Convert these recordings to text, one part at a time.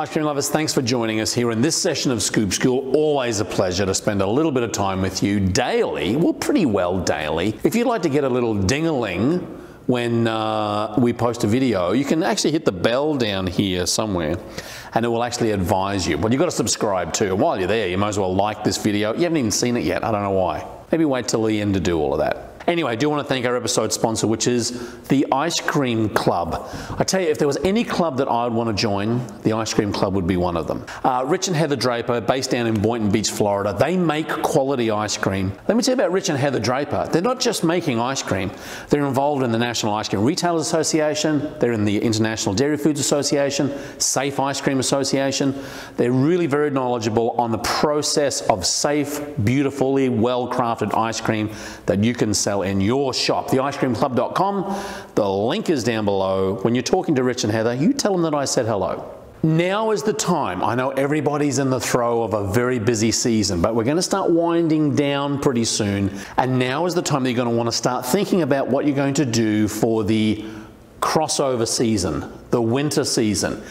Ice cream lovers, thanks for joining us here in this session of Scoop School. Always a pleasure to spend a little bit of time with you daily, well, pretty well daily. If you'd like to get a little ding-a-ling when uh, we post a video, you can actually hit the bell down here somewhere and it will actually advise you. But you've got to subscribe too. While you're there, you might as well like this video. You haven't even seen it yet. I don't know why. Maybe wait till the end to do all of that. Anyway, I do want to thank our episode sponsor, which is the Ice Cream Club. I tell you, if there was any club that I would want to join, the Ice Cream Club would be one of them. Uh, Rich and Heather Draper, based down in Boynton Beach, Florida, they make quality ice cream. Let me tell you about Rich and Heather Draper. They're not just making ice cream, they're involved in the National Ice Cream Retailers Association, they're in the International Dairy Foods Association, Safe Ice Cream Association. They're really very knowledgeable on the process of safe, beautifully well crafted ice cream that you can sell in your shop. TheIceCreamClub.com. The link is down below. When you're talking to Rich and Heather, you tell them that I said hello. Now is the time. I know everybody's in the throw of a very busy season, but we're going to start winding down pretty soon. And now is the time that you're going to want to start thinking about what you're going to do for the crossover season, the winter season.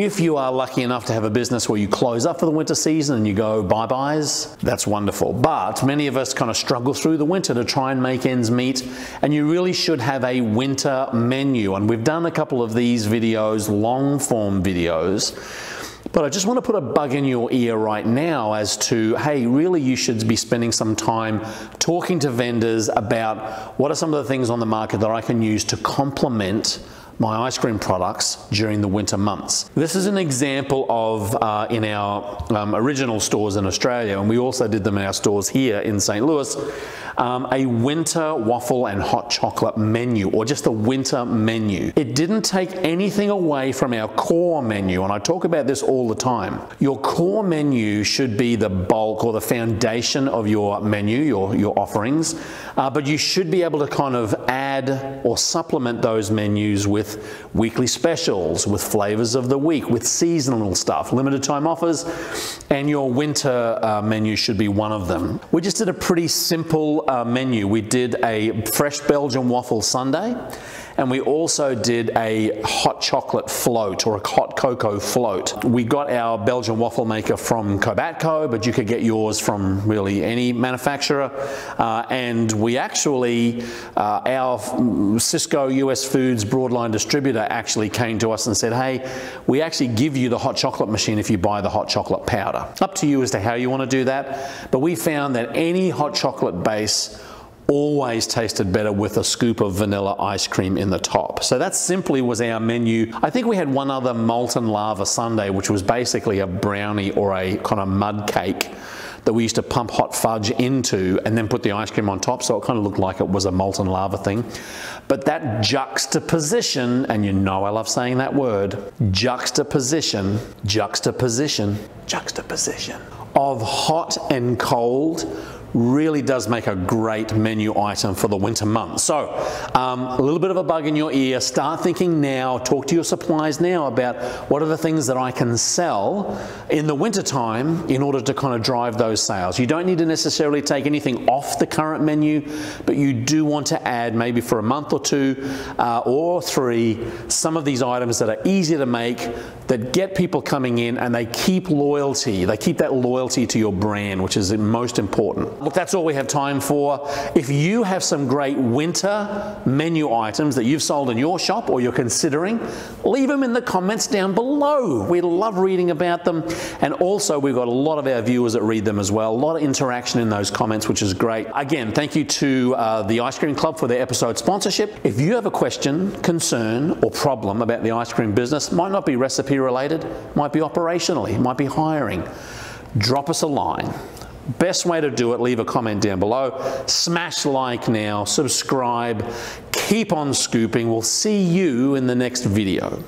If you are lucky enough to have a business where you close up for the winter season and you go bye-byes, that's wonderful. But many of us kind of struggle through the winter to try and make ends meet, and you really should have a winter menu. And we've done a couple of these videos, long form videos, but I just want to put a bug in your ear right now as to, hey, really you should be spending some time talking to vendors about what are some of the things on the market that I can use to complement my ice cream products during the winter months. This is an example of uh, in our um, original stores in Australia, and we also did them in our stores here in St. Louis, um, a winter waffle and hot chocolate menu, or just a winter menu. It didn't take anything away from our core menu, and I talk about this all the time. Your core menu should be the bulk or the foundation of your menu, your, your offerings, uh, but you should be able to kind of add or supplement those menus with with weekly specials, with flavors of the week, with seasonal stuff, limited time offers, and your winter uh, menu should be one of them. We just did a pretty simple uh, menu. We did a fresh Belgian waffle sundae and we also did a hot chocolate float or a hot cocoa float. We got our Belgian waffle maker from Cobatco, but you could get yours from really any manufacturer. Uh, and we actually, uh, our Sysco US Foods broadline distributor actually came to us and said, hey, we actually give you the hot chocolate machine if you buy the hot chocolate powder. Up to you as to how you want to do that. But we found that any hot chocolate base always tasted better with a scoop of vanilla ice cream in the top. So that simply was our menu. I think we had one other molten lava sundae, which was basically a brownie or a kind of mud cake that we used to pump hot fudge into and then put the ice cream on top so it kind of looked like it was a molten lava thing. But that juxtaposition, and you know I love saying that word, juxtaposition, juxtaposition, juxtaposition of hot and cold really does make a great menu item for the winter months. So um, a little bit of a bug in your ear, start thinking now, talk to your suppliers now about what are the things that I can sell in the winter time in order to kind of drive those sales. You don't need to necessarily take anything off the current menu, but you do want to add maybe for a month or two uh, or three some of these items that are easy to make that get people coming in and they keep loyalty. They keep that loyalty to your brand, which is most important. Look, that's all we have time for. If you have some great winter menu items that you've sold in your shop or you're considering, leave them in the comments down below. We love reading about them. And also, we've got a lot of our viewers that read them as well. A lot of interaction in those comments, which is great. Again, thank you to uh, the Ice Cream Club for their episode sponsorship. If you have a question, concern, or problem about the ice cream business, might not be recipe related, might be operationally, might be hiring, drop us a line. Best way to do it, leave a comment down below. Smash like now, subscribe, keep on scooping. We'll see you in the next video.